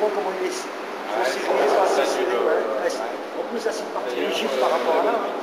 bon comment il est serré, pas. En plus, là, c'est une partie par rapport à là.